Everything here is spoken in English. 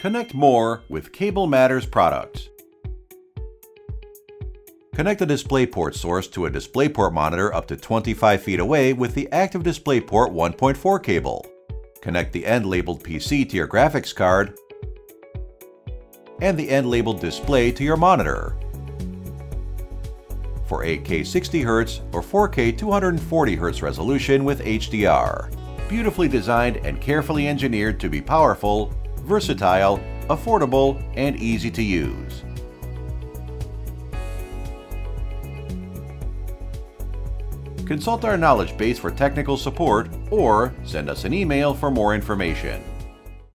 Connect more with Cable Matters products. Connect a DisplayPort source to a DisplayPort monitor up to 25 feet away with the active DisplayPort 1.4 cable. Connect the end labeled PC to your graphics card and the end labeled display to your monitor. For 8K 60Hz or 4K 240Hz resolution with HDR. Beautifully designed and carefully engineered to be powerful, versatile, affordable, and easy to use. Consult our knowledge base for technical support or send us an email for more information.